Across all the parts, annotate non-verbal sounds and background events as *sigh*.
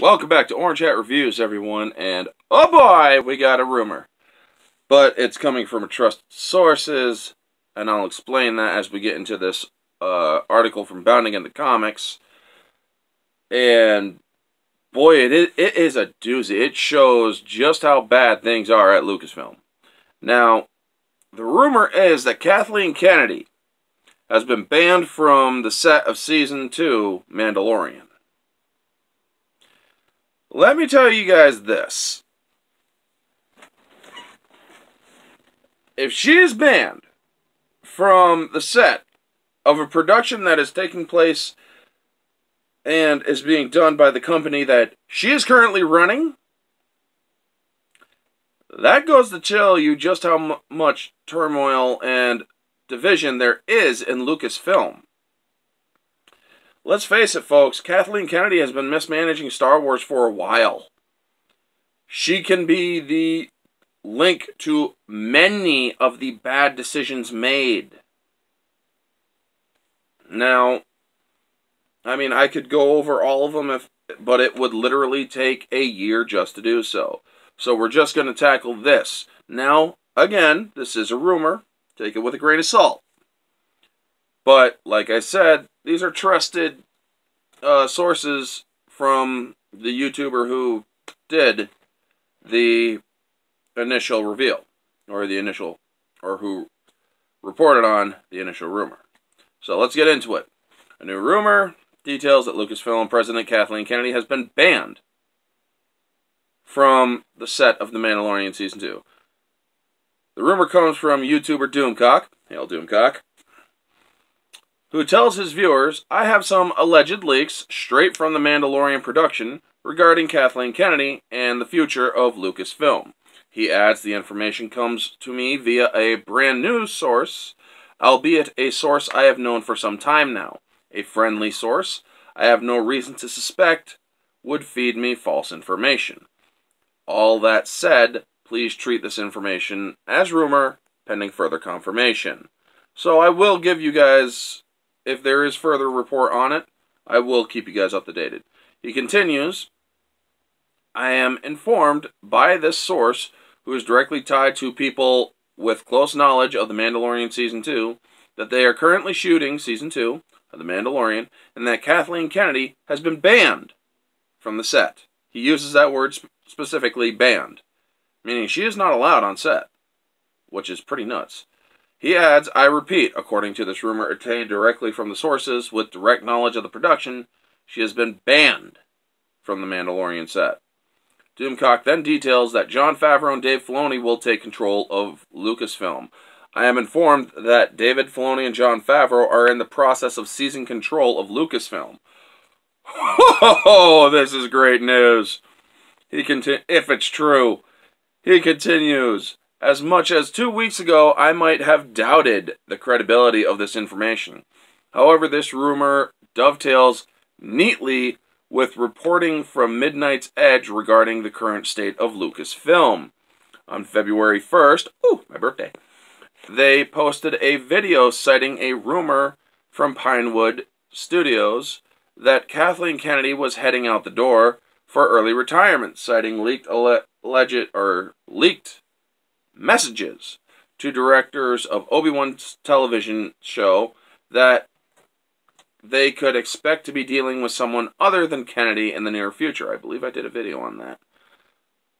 Welcome back to Orange Hat Reviews, everyone, and oh boy, we got a rumor. But it's coming from a trusted sources, and I'll explain that as we get into this uh, article from Bounding into Comics. And boy, it is, it is a doozy. It shows just how bad things are at Lucasfilm. Now, the rumor is that Kathleen Kennedy has been banned from the set of Season 2 Mandalorian. Let me tell you guys this. If she is banned from the set of a production that is taking place and is being done by the company that she is currently running, that goes to tell you just how much turmoil and division there is in Lucasfilm. Let's face it, folks, Kathleen Kennedy has been mismanaging Star Wars for a while. She can be the link to many of the bad decisions made. Now, I mean, I could go over all of them, if, but it would literally take a year just to do so. So we're just going to tackle this. Now, again, this is a rumor. Take it with a grain of salt. But, like I said, these are trusted uh, sources from the YouTuber who did the initial reveal, or the initial, or who reported on the initial rumor. So let's get into it. A new rumor details that Lucasfilm President Kathleen Kennedy has been banned from the set of The Mandalorian Season 2. The rumor comes from YouTuber Doomcock, hail Doomcock, who tells his viewers, I have some alleged leaks straight from the Mandalorian production regarding Kathleen Kennedy and the future of Lucasfilm. He adds the information comes to me via a brand new source, albeit a source I have known for some time now. A friendly source I have no reason to suspect would feed me false information. All that said, please treat this information as rumor pending further confirmation. So I will give you guys if there is further report on it, I will keep you guys up to date. He continues, I am informed by this source, who is directly tied to people with close knowledge of The Mandalorian Season 2, that they are currently shooting Season 2 of The Mandalorian, and that Kathleen Kennedy has been banned from the set. He uses that word sp specifically, banned, meaning she is not allowed on set, which is pretty nuts. He adds, I repeat, according to this rumor obtained directly from the sources with direct knowledge of the production, she has been banned from the Mandalorian set. Doomcock then details that Jon Favreau and Dave Filoni will take control of Lucasfilm. I am informed that David Filoni and Jon Favreau are in the process of seizing control of Lucasfilm. Oh, *laughs* this is great news. He conti- if it's true. He continues. As much as two weeks ago, I might have doubted the credibility of this information. However, this rumor dovetails neatly with reporting from Midnight's Edge regarding the current state of Lucasfilm. On February 1st, ooh, my birthday, they posted a video citing a rumor from Pinewood Studios that Kathleen Kennedy was heading out the door for early retirement, citing leaked alleged or leaked messages to directors of Obi-Wan's television show that they could expect to be dealing with someone other than Kennedy in the near future. I believe I did a video on that.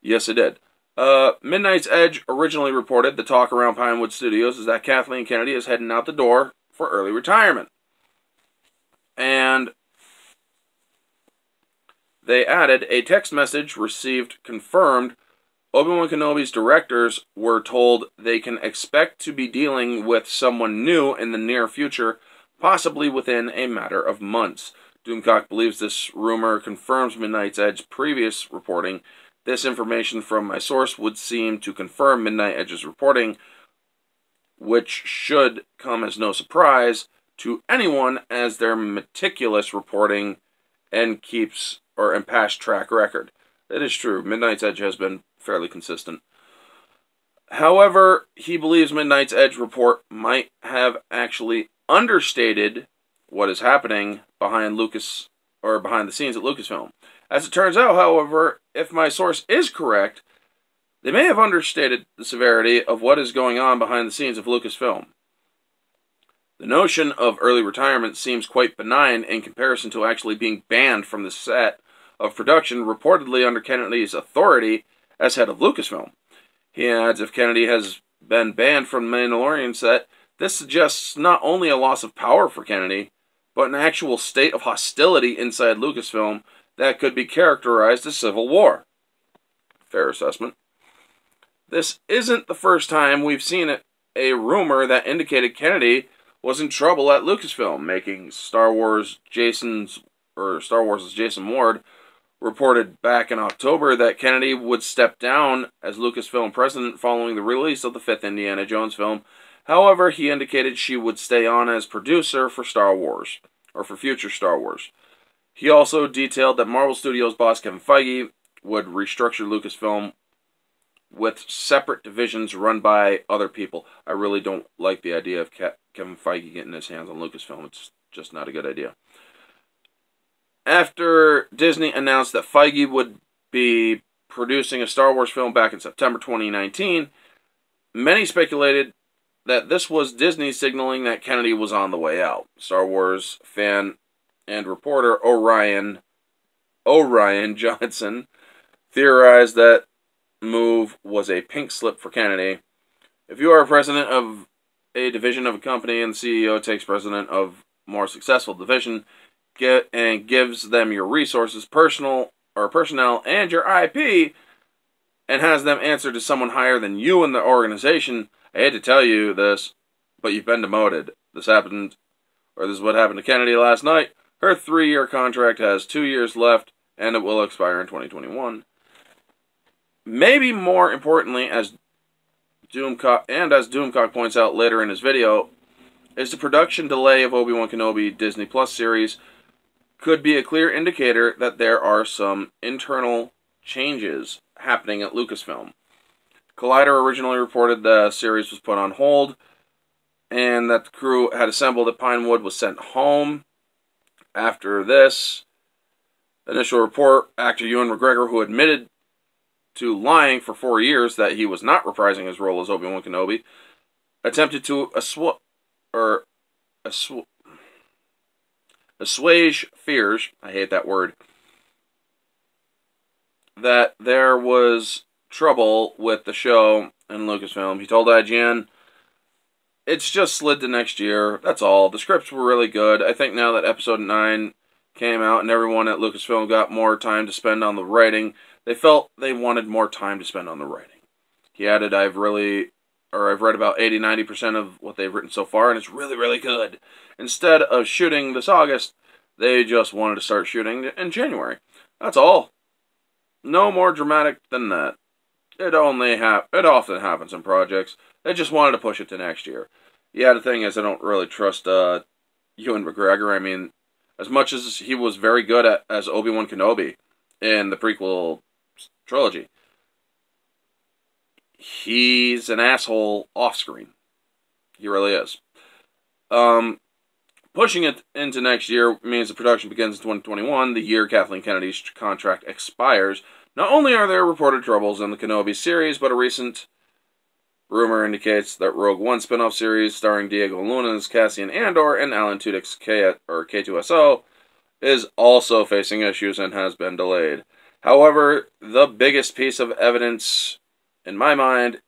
Yes, I did. Uh, Midnight's Edge originally reported the talk around Pinewood Studios is that Kathleen Kennedy is heading out the door for early retirement. And they added a text message received confirmed Obi-Wan Kenobi's directors were told they can expect to be dealing with someone new in the near future, possibly within a matter of months. Doomcock believes this rumor confirms Midnight's Edge's previous reporting. This information from my source would seem to confirm Midnight Edge's reporting, which should come as no surprise to anyone as their meticulous reporting and keeps or and past track record. It is true. Midnight's Edge has been fairly consistent. However, he believes Midnight's Edge report might have actually understated what is happening behind Lucas or behind the scenes at Lucasfilm. As it turns out, however, if my source is correct, they may have understated the severity of what is going on behind the scenes of Lucasfilm. The notion of early retirement seems quite benign in comparison to actually being banned from the set of production, reportedly under Kennedy's authority as head of Lucasfilm. He adds if Kennedy has been banned from the Mandalorian set, this suggests not only a loss of power for Kennedy, but an actual state of hostility inside Lucasfilm that could be characterized as civil war. Fair assessment. This isn't the first time we've seen a rumor that indicated Kennedy was in trouble at Lucasfilm, making Star Wars Jason's or Star Wars' Jason Ward reported back in October that Kennedy would step down as Lucasfilm president following the release of the fifth Indiana Jones film. However, he indicated she would stay on as producer for Star Wars, or for future Star Wars. He also detailed that Marvel Studios boss Kevin Feige would restructure Lucasfilm with separate divisions run by other people. I really don't like the idea of Kevin Feige getting his hands on Lucasfilm. It's just not a good idea. After Disney announced that Feige would be producing a Star Wars film back in September 2019, many speculated that this was Disney signaling that Kennedy was on the way out. Star Wars fan and reporter Orion Orion *laughs* Johnson theorized that move was a pink slip for Kennedy. If you are president of a division of a company and the CEO takes president of more successful division, get and gives them your resources, personal or personnel, and your IP, and has them answer to someone higher than you in the organization. I hate to tell you this, but you've been demoted. This happened, or this is what happened to Kennedy last night. Her three-year contract has two years left, and it will expire in 2021. Maybe more importantly, as Doomcock and as Doomcock points out later in his video, is the production delay of Obi-Wan Kenobi Disney Plus series could be a clear indicator that there are some internal changes happening at Lucasfilm. Collider originally reported the series was put on hold and that the crew had assembled at Pinewood was sent home. After this initial report, actor Ewan McGregor, who admitted to lying for four years that he was not reprising his role as Obi-Wan Kenobi, attempted to assuage or assuage assuage fears, I hate that word, that there was trouble with the show and Lucasfilm. He told IGN, it's just slid to next year. That's all. The scripts were really good. I think now that episode 9 came out and everyone at Lucasfilm got more time to spend on the writing, they felt they wanted more time to spend on the writing. He added, I've really or I've read about 80 90% of what they've written so far, and it's really, really good. Instead of shooting this August, they just wanted to start shooting in January. That's all. No more dramatic than that. It only hap- it often happens in projects. They just wanted to push it to next year. Yeah, the thing is, I don't really trust uh, Ewan McGregor. I mean, as much as he was very good at, as Obi Wan Kenobi in the prequel trilogy, he's an asshole off screen. He really is. Um, pushing it into next year means the production begins in 2021, the year Kathleen Kennedy's contract expires. Not only are there reported troubles in the Kenobi series, but a recent rumor indicates that Rogue One spin-off series starring Diego Luna's Cassian Andor and Alan Tudyk's K or K2SO is also facing issues and has been delayed. However, the biggest piece of evidence in my mind,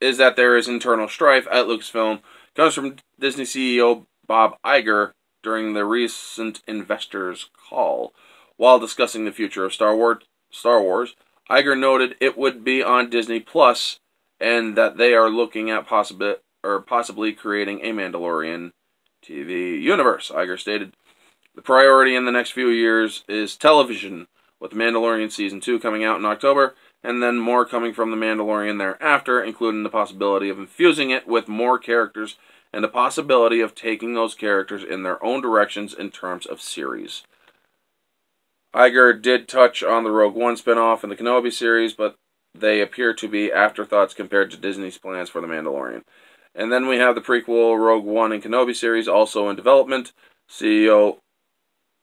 is that there is internal strife at Lucasfilm. Comes from Disney CEO Bob Iger during the recent investors' call. While discussing the future of Star Wars, Star Wars, Iger noted it would be on Disney Plus, and that they are looking at possibly or possibly creating a Mandalorian TV universe. Iger stated, "The priority in the next few years is television, with Mandalorian season two coming out in October." And then more coming from The Mandalorian thereafter, including the possibility of infusing it with more characters and the possibility of taking those characters in their own directions in terms of series. Iger did touch on the Rogue One spinoff and the Kenobi series, but they appear to be afterthoughts compared to Disney's plans for The Mandalorian. And then we have the prequel Rogue One and Kenobi series also in development. CEO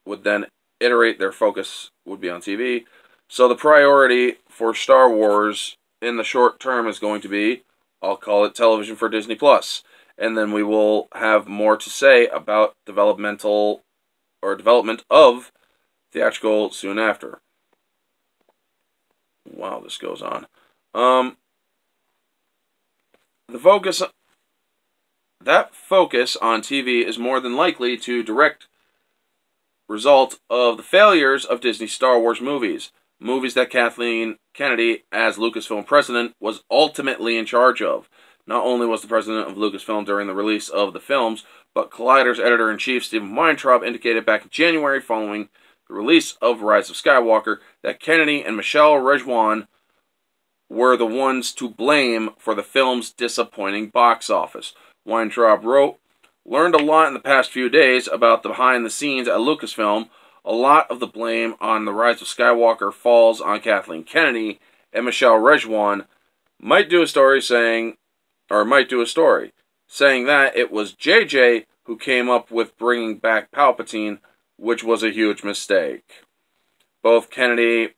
would then iterate their focus would be on TV. So the priority for Star Wars in the short term is going to be, I'll call it television for Disney Plus, and then we will have more to say about developmental or development of theatrical soon after. Wow, this goes on. Um, the focus that focus on TV is more than likely to direct result of the failures of Disney Star Wars movies, movies that Kathleen Kennedy, as Lucasfilm president, was ultimately in charge of. Not only was the president of Lucasfilm during the release of the films, but Collider's editor in chief, Steven Weintraub, indicated back in January following the release of Rise of Skywalker that Kennedy and Michelle Rejwan were the ones to blame for the film's disappointing box office. Weintraub wrote, Learned a lot in the past few days about the behind the scenes at Lucasfilm. A lot of the blame on the Rise of Skywalker falls on Kathleen Kennedy and Michelle Rejwan. Might do a story saying, or might do a story saying that it was JJ who came up with bringing back Palpatine, which was a huge mistake. Both Kennedy,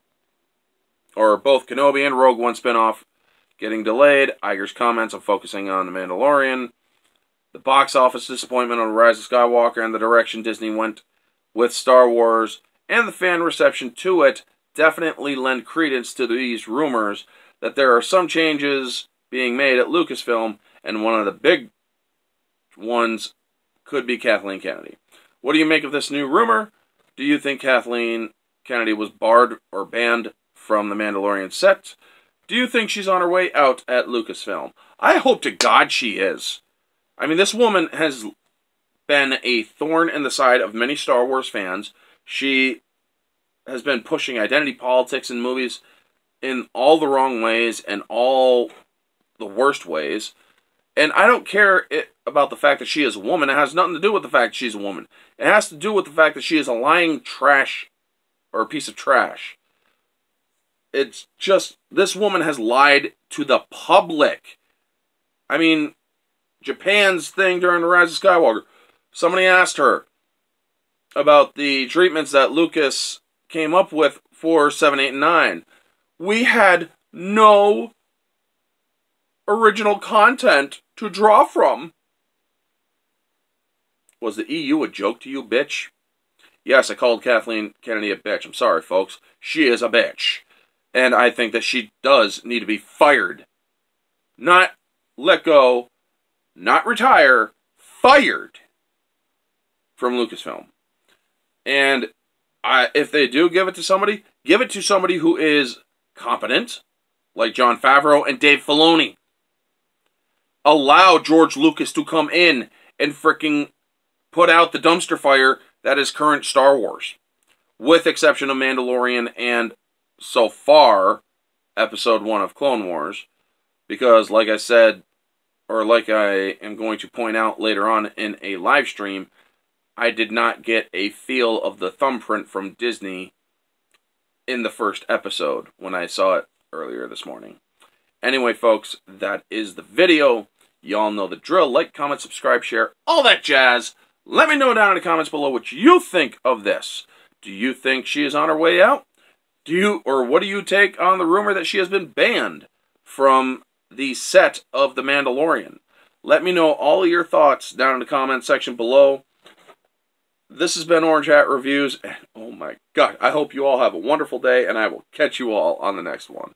or both Kenobi and Rogue One spinoff getting delayed. Iger's comments on focusing on The Mandalorian the box office disappointment on Rise of Skywalker and the direction Disney went with Star Wars and the fan reception to it definitely lend credence to these rumors that there are some changes being made at Lucasfilm, and one of the big ones could be Kathleen Kennedy. What do you make of this new rumor? Do you think Kathleen Kennedy was barred or banned from the Mandalorian set? Do you think she's on her way out at Lucasfilm? I hope to God she is. I mean, this woman has been a thorn in the side of many Star Wars fans. She has been pushing identity politics in movies in all the wrong ways and all the worst ways. And I don't care it, about the fact that she is a woman. It has nothing to do with the fact she's a woman. It has to do with the fact that she is a lying trash or a piece of trash. It's just, this woman has lied to the public. I mean, Japan's thing during the Rise of Skywalker. Somebody asked her about the treatments that Lucas came up with for 7, 8, and 9. We had no original content to draw from. Was the EU a joke to you, bitch? Yes, I called Kathleen Kennedy a bitch. I'm sorry, folks. She is a bitch. And I think that she does need to be fired. Not let go not retire, fired from Lucasfilm. And I, if they do give it to somebody, give it to somebody who is competent, like Jon Favreau and Dave Filoni. Allow George Lucas to come in and freaking put out the dumpster fire that is current Star Wars, with exception of Mandalorian and so far Episode One of Clone Wars, because like I said or like I am going to point out later on in a live stream, I did not get a feel of the thumbprint from Disney in the first episode when I saw it earlier this morning. Anyway, folks, that is the video. Y'all know the drill. Like, comment, subscribe, share, all that jazz. Let me know down in the comments below what you think of this. Do you think she is on her way out? Do you, or what do you take on the rumor that she has been banned from the set of The Mandalorian. Let me know all of your thoughts down in the comment section below. This has been Orange Hat Reviews, and oh my god, I hope you all have a wonderful day, and I will catch you all on the next one.